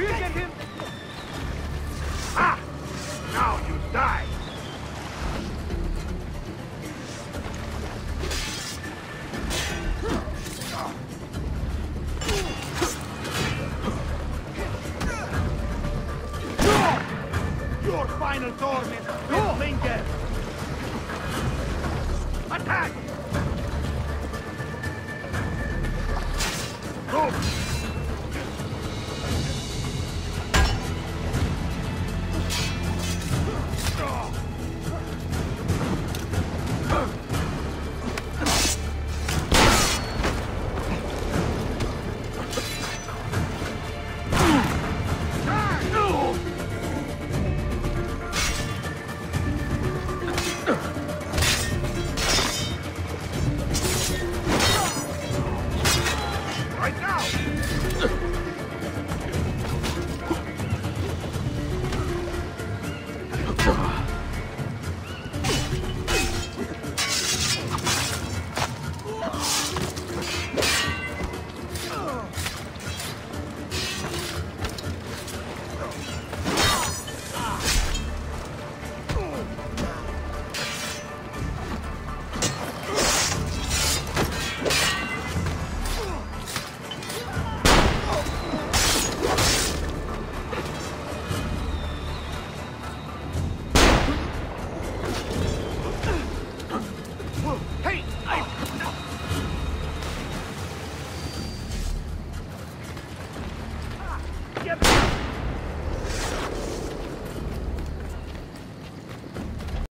We'll get him! Ah! Now you die! Your final torment your linger! Attack! Go!